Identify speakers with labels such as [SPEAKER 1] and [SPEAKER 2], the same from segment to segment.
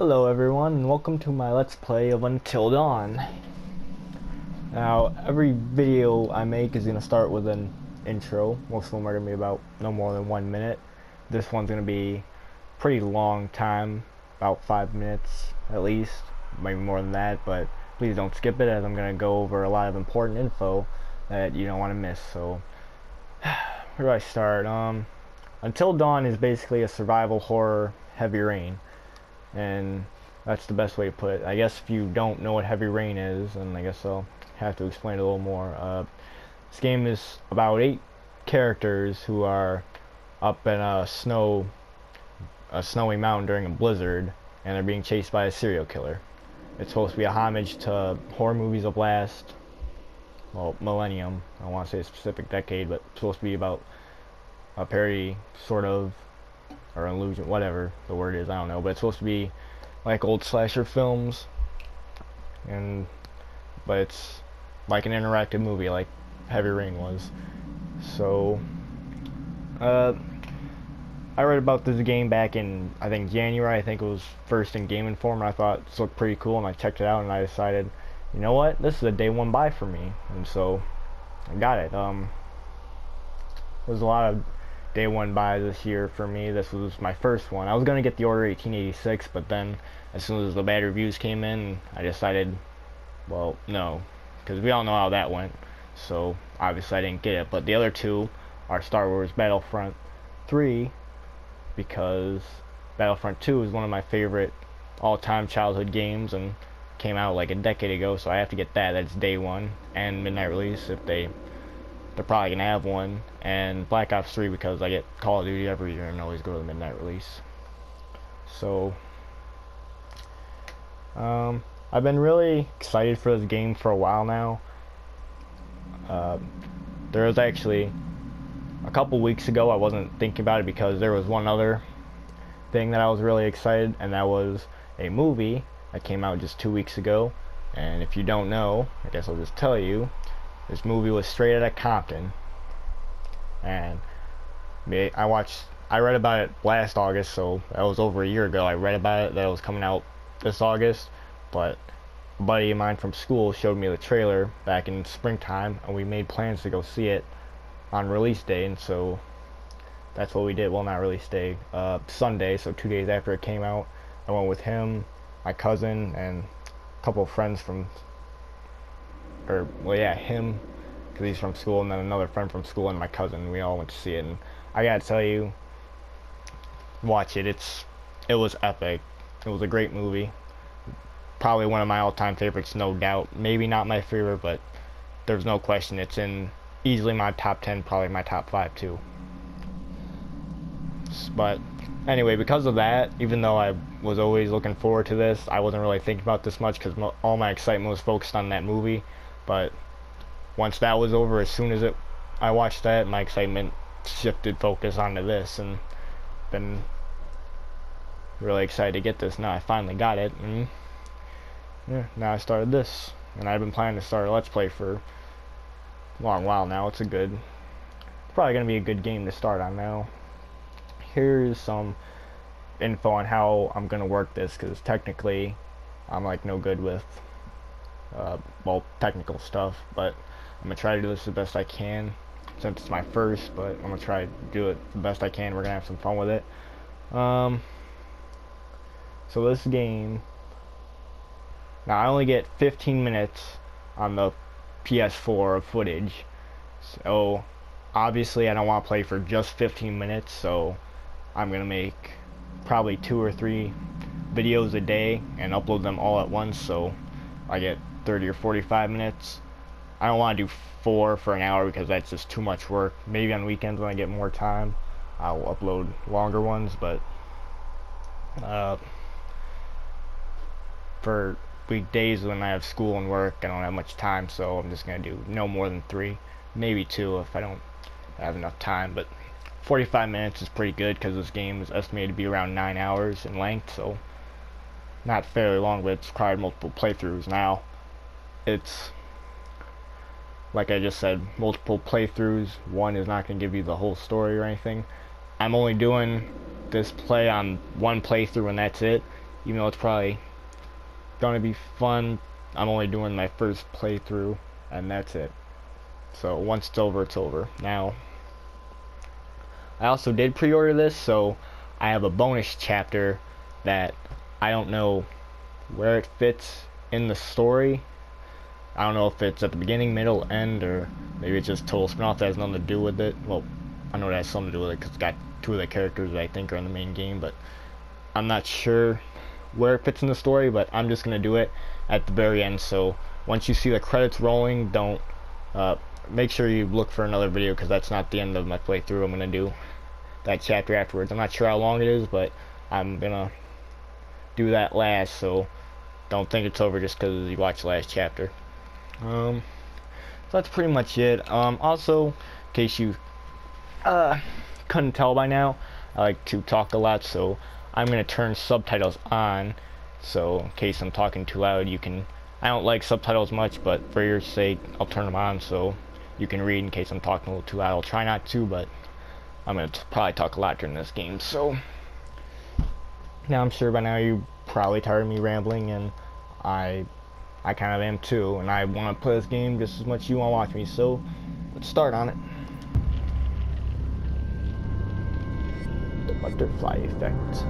[SPEAKER 1] Hello everyone and welcome to my Let's Play of Until Dawn. Now, every video I make is going to start with an intro. Most of them are going to be about no more than one minute. This one's going to be pretty long time, about five minutes at least, maybe more than that, but please don't skip it as I'm going to go over a lot of important info that you don't want to miss. So, where do I start? Um, Until Dawn is basically a survival horror heavy rain and that's the best way to put it. I guess if you don't know what heavy rain is, and I guess I'll have to explain it a little more. Uh, this game is about eight characters who are up in a snow, a snowy mountain during a blizzard, and they're being chased by a serial killer. It's supposed to be a homage to horror movies of last, well, millennium. I don't want to say a specific decade, but supposed to be about a parody, sort of, or illusion, whatever the word is, I don't know. But it's supposed to be like old slasher films, and but it's like an interactive movie, like Heavy Rain was. So, uh, I read about this game back in I think January. I think it was first in Game Informer. I thought this looked pretty cool, and I checked it out, and I decided, you know what, this is a day one buy for me, and so I got it. Um, there's a lot of day one buy this year for me. This was my first one. I was gonna get the Order 1886, but then as soon as the bad reviews came in, I decided, well, no, because we all know how that went. So obviously I didn't get it. But the other two are Star Wars Battlefront 3, because Battlefront 2 is one of my favorite all-time childhood games and came out like a decade ago. So I have to get that. That's day one and midnight release if they they're probably gonna have one, and Black Ops 3 because I get Call of Duty every year and always go to the midnight release. So, um, I've been really excited for this game for a while now. Uh, there was actually a couple weeks ago I wasn't thinking about it because there was one other thing that I was really excited, and that was a movie that came out just two weeks ago. And if you don't know, I guess I'll just tell you. This movie was Straight Outta Compton, and I watched. I read about it last August, so that was over a year ago. I read about it that it was coming out this August, but a buddy of mine from school showed me the trailer back in springtime, and we made plans to go see it on release day, and so that's what we did. Well, not release day, uh, Sunday, so two days after it came out, I went with him, my cousin, and a couple of friends from or well, yeah, him, because he's from school, and then another friend from school and my cousin. We all went to see it, and I gotta tell you, watch it. It's it was epic. It was a great movie. Probably one of my all-time favorites, no doubt. Maybe not my favorite, but there's no question it's in easily my top 10, probably my top 5 too. But anyway, because of that, even though I was always looking forward to this, I wasn't really thinking about this much because all my excitement was focused on that movie. But once that was over, as soon as it, I watched that, my excitement shifted focus onto this, and been really excited to get this. Now I finally got it, and yeah, now I started this, and I've been planning to start a Let's Play for a long while now. It's a good, probably gonna be a good game to start on now. Here's some info on how I'm gonna work this, because technically, I'm like no good with uh, well, technical stuff, but I'm gonna try to do this the best I can since it's my first, but I'm gonna try to do it the best I can. We're gonna have some fun with it. Um, so this game, now I only get 15 minutes on the PS4 of footage, so obviously I don't want to play for just 15 minutes, so I'm gonna make probably two or three videos a day and upload them all at once, so I get 30 or 45 minutes. I don't want to do four for an hour because that's just too much work. Maybe on weekends when I get more time, I'll upload longer ones, but uh, for weekdays when I have school and work, I don't have much time, so I'm just going to do no more than three, maybe two if I don't have enough time, but 45 minutes is pretty good because this game is estimated to be around 9 hours in length, so not fairly long, but it's required multiple playthroughs now it's like I just said, multiple playthroughs. One is not going to give you the whole story or anything. I'm only doing this play on one playthrough and that's it. even though it's probably gonna be fun. I'm only doing my first playthrough, and that's it. So once it's over, it's over. Now, I also did pre-order this, so I have a bonus chapter that I don't know where it fits in the story. I don't know if it's at the beginning, middle, end, or maybe it's just total spin-off that has nothing to do with it. Well, I know it has something to do with it because it's got two of the characters that I think are in the main game, but I'm not sure where it fits in the story, but I'm just going to do it at the very end. So once you see the credits rolling, don't uh, make sure you look for another video because that's not the end of my playthrough. I'm going to do that chapter afterwards. I'm not sure how long it is, but I'm going to do that last, so don't think it's over just because you watched the last chapter. Um, so that's pretty much it. Um, also, in case you uh, couldn't tell by now, I like to talk a lot, so I'm to turn subtitles on. So in case I'm talking too loud, you can... I don't like subtitles much, but for your sake, I'll turn them on so you can read in case I'm talking a little too loud. I'll try not to, but I'm to probably talk a lot during this game, so... Now I'm sure by now you probably tired of me rambling, and I I kind of am too, and I want to play this game just as much as you want to watch me, so let's start on it. The butterfly effect.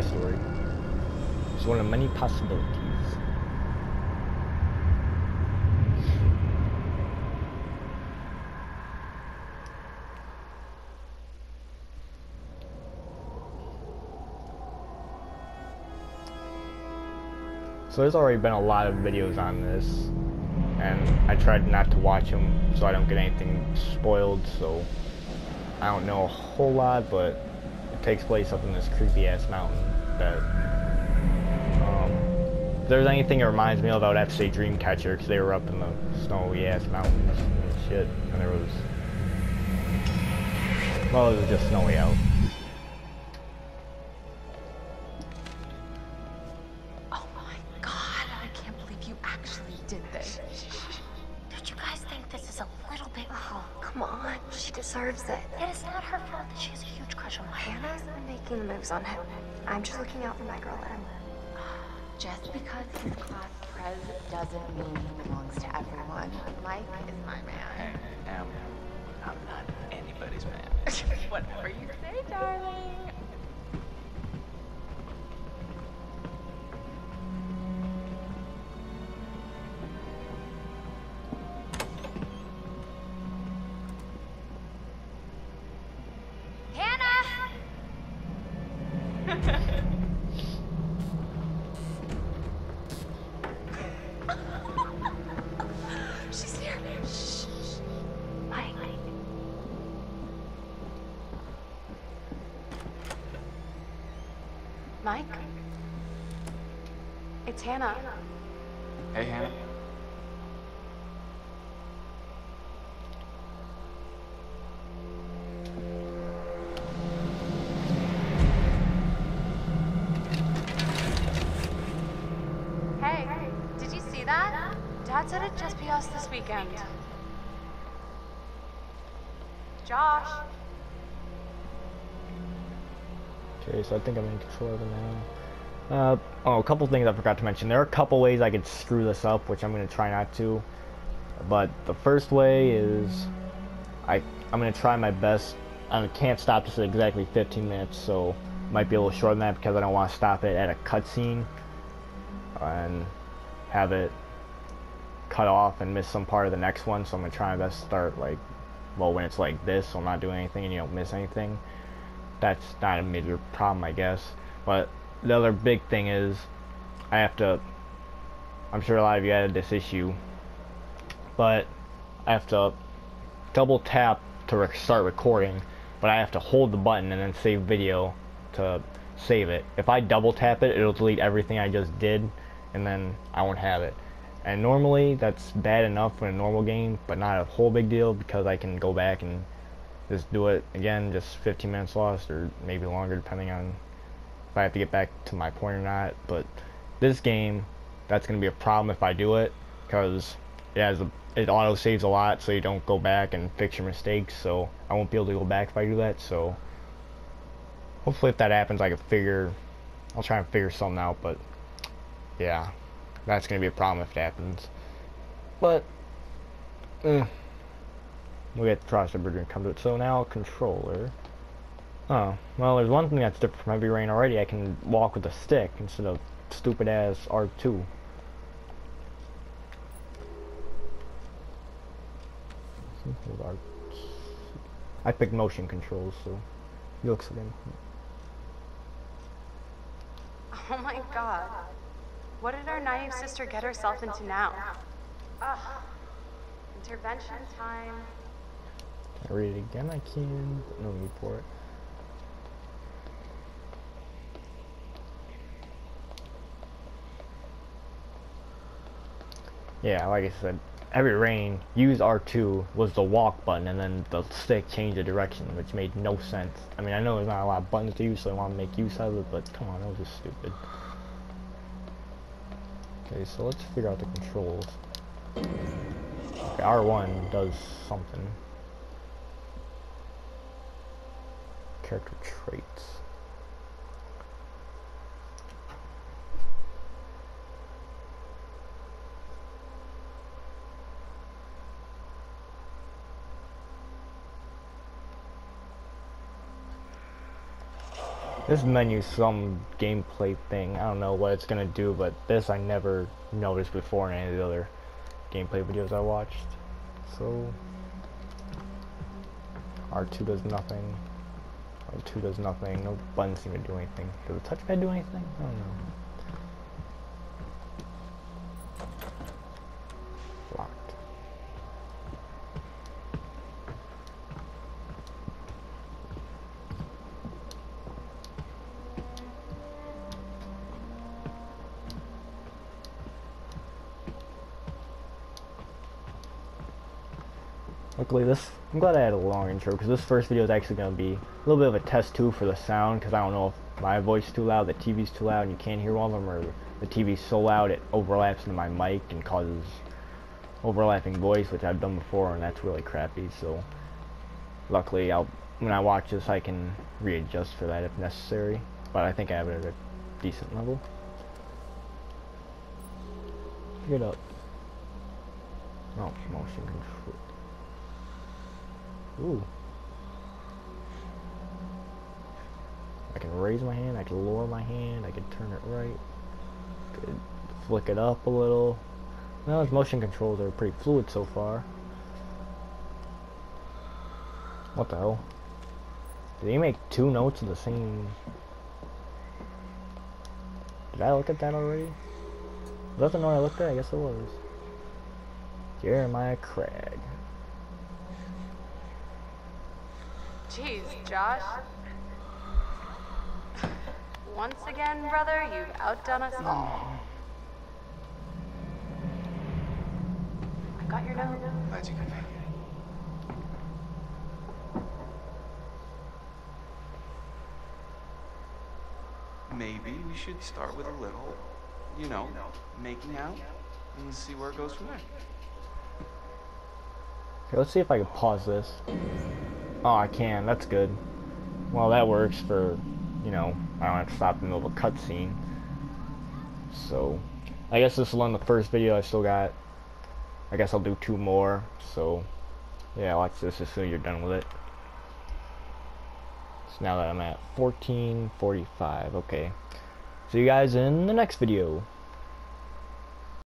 [SPEAKER 1] My story. It's one of many possibilities. So there's already been a lot of videos on this, and I tried not to watch them so I don't get anything spoiled, so I don't know a whole lot, but it takes place up in this creepy ass mountain that um, if there's anything that reminds me of, I would have to say Dreamcatcher because they were up in the snowy ass mountains and shit, and there was well, it was just snowy out.
[SPEAKER 2] Out for my girl, Em.
[SPEAKER 3] Just because he's class prez doesn't mean he belongs to everyone. Mike is my man.
[SPEAKER 4] Am, I'm not anybody's man.
[SPEAKER 3] Whatever you say, darling.
[SPEAKER 5] Mike?
[SPEAKER 2] It's Hannah.
[SPEAKER 4] Hey, Hannah.
[SPEAKER 2] Hey, did you see that? Dad said it'd just be us this weekend. Josh.
[SPEAKER 1] Okay, so I think I'm in control of it now. Uh, oh, a couple things I forgot to mention. There are a couple ways I could screw this up, which I'm going to try not to. But the first way is I, I'm going to try my best. I can't stop this at exactly 15 minutes, so might be a little shorter than that because I don't want to stop it at a cutscene and have it cut off and miss some part of the next one. So I'm going to try my best to start like, well, when it's like this, so I'm not doing anything and you don't miss anything that's not a major problem, I guess. But the other big thing is I have to I'm sure a lot of you had this issue, but I have to double tap to start recording, but I have to hold the button and then save video to save it. If I double tap it, it'll delete everything I just did, and then I won't have it. And normally that's bad enough in a normal game, but not a whole big deal because I can go back and just do it again, just 15 minutes lost or maybe longer depending on if I have to get back to my point or not. But this game, that's going to be a problem if I do it because it has a, it auto saves a lot so you don't go back and fix your mistakes. So I won't be able to go back if I do that. So hopefully if that happens, I can figure. I'll try and figure something out. But yeah, that's going to be a problem if it happens. But. Eh we get bridge and come to it. So now controller. Oh, well there's one thing that's different from Heavy Rain already. I can walk with a stick instead of stupid ass R2. I picked motion controls, so it looks again.
[SPEAKER 2] Oh my god. What did our naive sister get herself into now? Ugh. Intervention time.
[SPEAKER 1] I read it again, I can, no need for it. Yeah, like I said, Heavy Rain, use R2 was the walk button and then the stick changed the direction, which made no sense. I mean, I know there's not a lot of buttons to use, so I want to make use of it, but come on, that was just stupid. Okay, so let's figure out the controls. Okay, R1 does something. Character traits. This menu some gameplay thing. I don't know what it's gonna do, but this I never noticed before in any of the other gameplay videos I watched. So R2 does nothing. Two does nothing. No buttons seem to do anything. Does the touchpad do anything? I don't know. Locked. Luckily this I'm glad I had a long intro because this first video is actually going to be a little bit of a test too for the sound because I don't know if my voice is too loud, the TV's too loud and you can't hear all of them or the TV's so loud it overlaps into my mic and causes overlapping voice which I've done before and that's really crappy so luckily I'll when I watch this I can readjust for that if necessary but I think I have it at a decent level. Get up. Oh, motion control. Ooh. I can raise my hand, I can lower my hand, I can turn it right. Could flick it up a little. Well, his motion controls are pretty fluid so far. What the hell? Did he make two notes of the same... Did I look at that already? Was that the note I looked at? I guess it was. Jeremiah Craig.
[SPEAKER 2] Jeez, Josh. Once again, brother, you've outdone us all. I got your note.
[SPEAKER 4] Glad you could make it. Maybe we should start with a little, you know, making out and see where it goes from there.
[SPEAKER 1] Okay, let's see if I can pause this. Oh, I can. That's good. Well, that works for, you know, I don't have to stop in the middle of a cutscene. So, I guess this will end the first video. I still got, I guess I'll do two more. So, yeah, watch this as soon as you're done with it. So now that I'm at 1445, okay. See you guys in the next video.